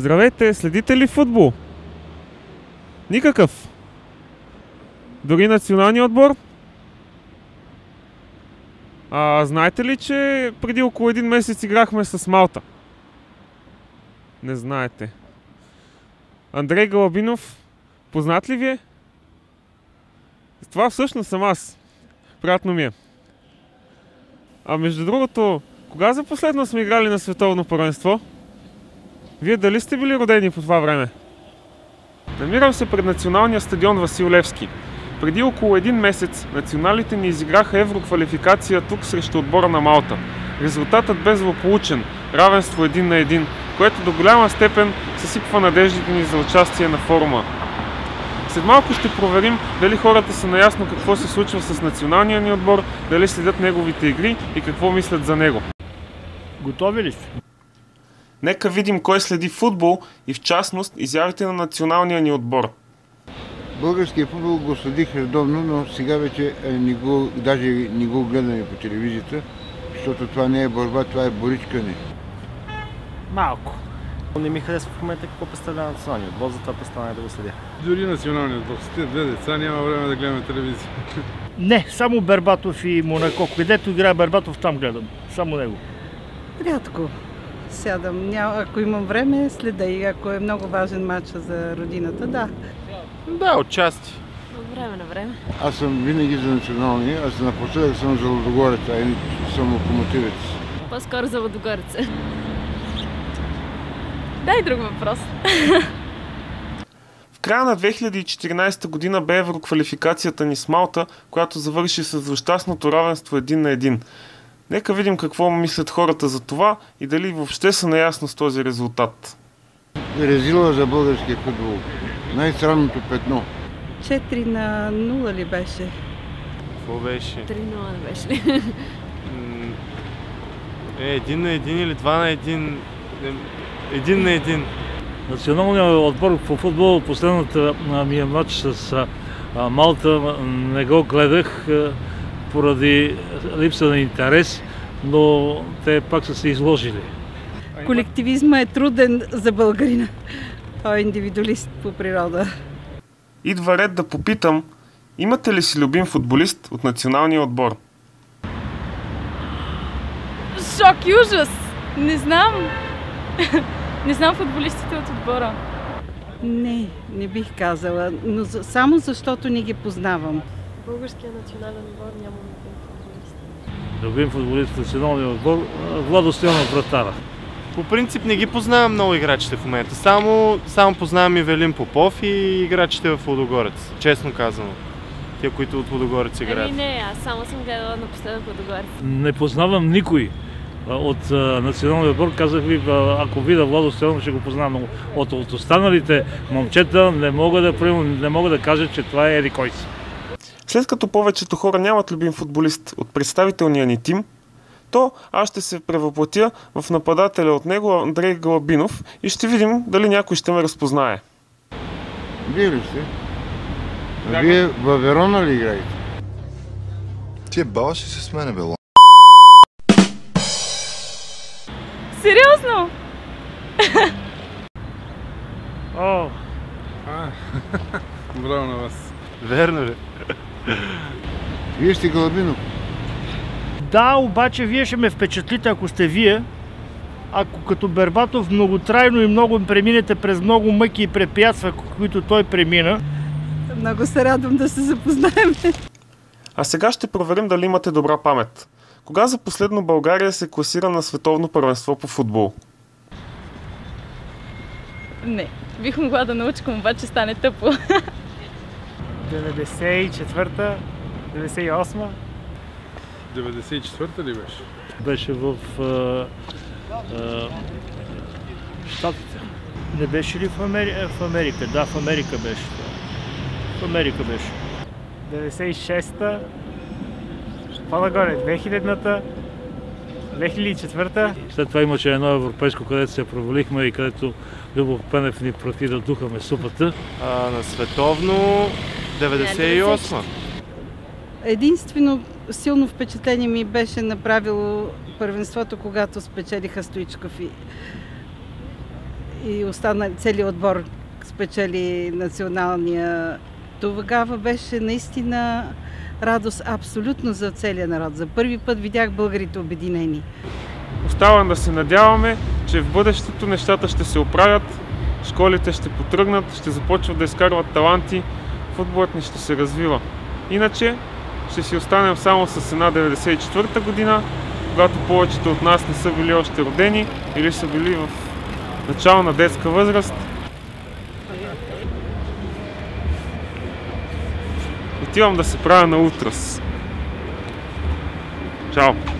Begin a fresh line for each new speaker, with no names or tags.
Здравейте, следите ли футбол? Никакъв. Дори националния отбор? А, знаете ли, че преди около един месец играхме с Малта? Не знаете. Андрей Галабинов, познат ли ви е? Това всъщност съм аз. Приятно ми е. А между другото, кога за последно сме играли на световно първенство? Вие дали сте били родени по това време? Намирам се пред националния стадион Васил Левски. Преди около един месец националите ни изиграха евроквалификация тук срещу отбора на Малта. Резултатът бе злополучен, равенство един на един, което до голяма степен съсипва надеждите ни за участие на форума. След малко ще проверим дали хората са наясно какво се случва с националния ни отбор, дали следят неговите игри и какво мислят за него.
Готови ли сте?
Нека видим кой следи футбол и в частност изявите на националния ни отбор.
Българския футбол го следих редовно, но сега вече е, не го, даже не го гледаме по телевизията, защото това не е борба, това е боричкане.
Малко. Не ми харесва в момента какво представлява националния отбор, затова престанах да го следя.
Дори националният отбор. С тези две деца няма време да гледаме телевизия.
Не, само Бербатов и Монако. Където играе Бербатов, там гледам. Само него.
Рядко сядам. Ня... Ако имам време, следа и ако е много важен матч за родината, да.
Да, отчасти.
От време на време.
Аз съм винаги за националния, аз напоследък съм за Лодогорец, а и съм локомотивец.
По-скоро за Лодогореца. Дай друг въпрос.
В края на 2014 година бе евроквалификацията ни с Малта, която завърши с злощастното равенство един на един. Нека видим какво мислят хората за това и дали въобще са наясно с този резултат.
Резила за българския футбол. Най-странното петно.
4 на 0 ли беше?
Какво беше?
3-0 не беше ли?
Е, един на един или два на един? Един на един.
Националният отбор по футбол, последната ми е матч с Малта, не го гледах поради липса на интерес, но те пак са се изложили.
Колективизма е труден за българина. Той е индивидуалист по природа.
Идва ред да попитам, имате ли си любим футболист от националния отбор?
Шок и ужас! Не знам. не знам футболистите от отбора.
Не, не бих казала, но само защото не ги познавам.
Българския национален отбор няма любим футболист.
Любим футболист в националния отбор, Владо Стоянов вратара.
По принцип не ги познавам много играчите в момента. Само, само познавам Ивелин Попов и играчите в Лодогорец. Честно казано. Тия, които от Лодогорец играят.
Ами не, аз само съм гледала напоследък Лодогорец.
Не познавам никой от националния отбор. Казах ви, ако видя Владо Стоянов, ще го познавам. Но от, от останалите момчета не мога да, не мога да кажа, че това е Еди Койс.
След като повечето хора нямат любим футболист от представителния ни тим, то аз ще се превъплатя в нападателя от него Андрей Галабинов и ще видим дали някой ще ме разпознае.
Вие ли сте? А вие във Верона ли играете?
Ти е бала си с мене, бе,
Сериозно?
О,
браво на вас.
Верно ли?
Вие сте Галабинов.
да, обаче вие ще ме впечатлите, ако сте вие. Ако като Бербатов многотрайно и много преминете през много мъки и препятствия, които той премина,
Много се радвам да се запознаем.
А сега ще проверим дали имате добра памет. Кога за последно България се класира на световно първенство по футбол?
Не. Бих могла да научкам, обаче стане тъпо.
94-та, 98-та,
94-та ли беше?
Беше в а, а, Штатите.
не беше ли в, Амери... е, в Америка? Да, в Америка беше. В Америка беше.
96-та, по-нагоре 2000-та, 2004-та.
След това имаше едно европейско, където се провалихме и където Любо Пенев ни прати да духаме супата.
А, на световно 98.
Единствено силно впечатление ми беше направило първенството, когато спечелиха Стоичков и, и остана целият отбор спечели националния. Тогава беше наистина радост абсолютно за целия народ. За първи път видях българите обединени.
Остава да се надяваме, че в бъдещето нещата ще се оправят, школите ще потръгнат, ще започват да изкарват таланти, футболът ни ще се развива. Иначе ще си останем само с една 94-та година, когато повечето от нас не са били още родени или са били в начало на детска възраст. Отивам да се правя на утрас. Чао!